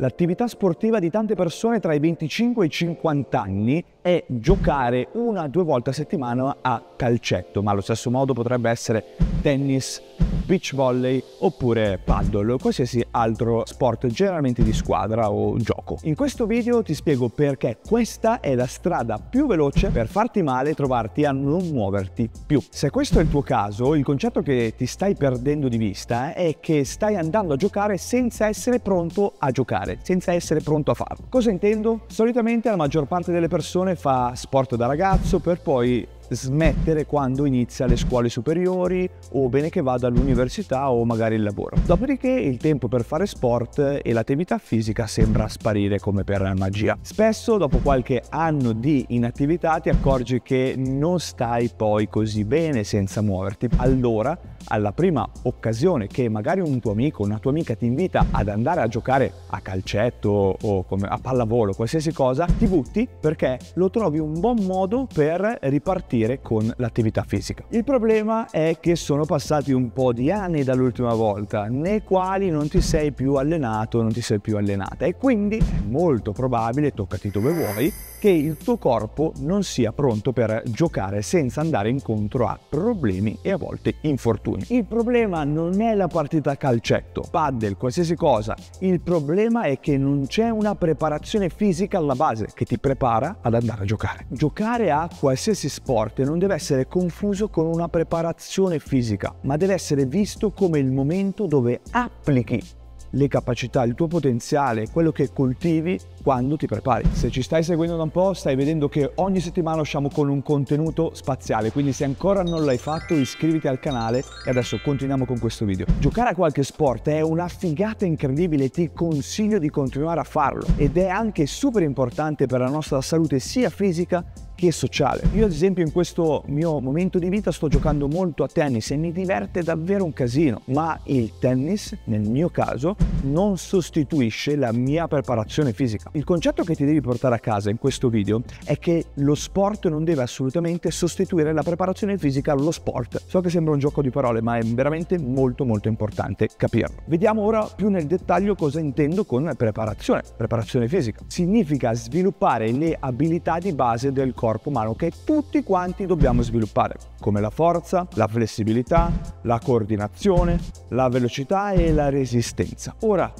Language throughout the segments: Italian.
L'attività sportiva di tante persone tra i 25 e i 50 anni è giocare una o due volte a settimana a calcetto, ma allo stesso modo potrebbe essere tennis, beach volley oppure paddle qualsiasi altro sport generalmente di squadra o gioco. In questo video ti spiego perché questa è la strada più veloce per farti male e trovarti a non muoverti più. Se questo è il tuo caso, il concetto che ti stai perdendo di vista è che stai andando a giocare senza essere pronto a giocare, senza essere pronto a farlo. Cosa intendo? Solitamente la maggior parte delle persone fa sport da ragazzo per poi smettere quando inizia le scuole superiori o bene che vada all'università o magari il lavoro. Dopodiché il tempo per fare sport e l'attività fisica sembra sparire come per magia. Spesso dopo qualche anno di inattività ti accorgi che non stai poi così bene senza muoverti. Allora alla prima occasione che magari un tuo amico o una tua amica ti invita ad andare a giocare a calcetto o a pallavolo, qualsiasi cosa, ti butti perché lo trovi un buon modo per ripartire con l'attività fisica. Il problema è che sono passati un po' di anni dall'ultima volta nei quali non ti sei più allenato, non ti sei più allenata e quindi è molto probabile, toccati dove vuoi, che il tuo corpo non sia pronto per giocare senza andare incontro a problemi e a volte infortuni. Il problema non è la partita calcetto, paddle, qualsiasi cosa. Il problema è che non c'è una preparazione fisica alla base che ti prepara ad andare a giocare. Giocare a qualsiasi sport non deve essere confuso con una preparazione fisica, ma deve essere visto come il momento dove applichi le capacità, il tuo potenziale, quello che coltivi quando ti prepari. Se ci stai seguendo da un po' stai vedendo che ogni settimana usciamo con un contenuto spaziale, quindi se ancora non l'hai fatto iscriviti al canale e adesso continuiamo con questo video. Giocare a qualche sport è una figata incredibile, ti consiglio di continuare a farlo ed è anche super importante per la nostra salute sia fisica che sociale. Io ad esempio in questo mio momento di vita sto giocando molto a tennis e mi diverte davvero un casino, ma il tennis nel mio caso non sostituisce la mia preparazione fisica. Il concetto che ti devi portare a casa in questo video è che lo sport non deve assolutamente sostituire la preparazione fisica allo sport. So che sembra un gioco di parole, ma è veramente molto molto importante capirlo. Vediamo ora più nel dettaglio cosa intendo con preparazione, preparazione fisica. Significa sviluppare le abilità di base del corpo corpo umano che tutti quanti dobbiamo sviluppare, come la forza, la flessibilità, la coordinazione, la velocità e la resistenza. Ora,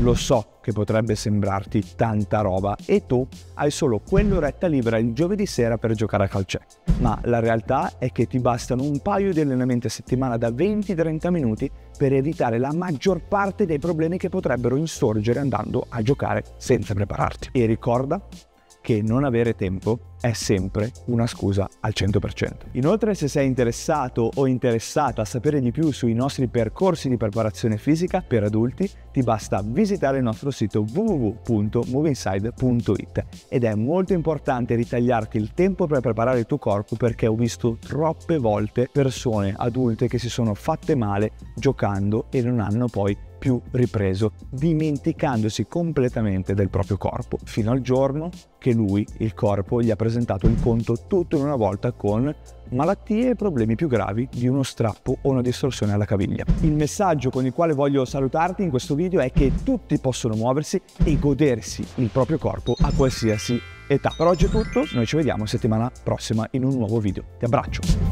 lo so che potrebbe sembrarti tanta roba e tu hai solo quell'oretta libera il giovedì sera per giocare a calcetto, ma la realtà è che ti bastano un paio di allenamenti a settimana da 20-30 minuti per evitare la maggior parte dei problemi che potrebbero insorgere andando a giocare senza prepararti. E ricorda che non avere tempo è sempre una scusa al 100%. Inoltre se sei interessato o interessata a sapere di più sui nostri percorsi di preparazione fisica per adulti, ti basta visitare il nostro sito www.movingside.it ed è molto importante ritagliarti il tempo per preparare il tuo corpo perché ho visto troppe volte persone adulte che si sono fatte male giocando e non hanno poi più ripreso, dimenticandosi completamente del proprio corpo, fino al giorno che lui, il corpo, gli ha presentato il conto tutto in una volta con malattie e problemi più gravi di uno strappo o una distorsione alla caviglia. Il messaggio con il quale voglio salutarti in questo video è che tutti possono muoversi e godersi il proprio corpo a qualsiasi età. Per oggi è tutto, noi ci vediamo settimana prossima in un nuovo video. Ti abbraccio!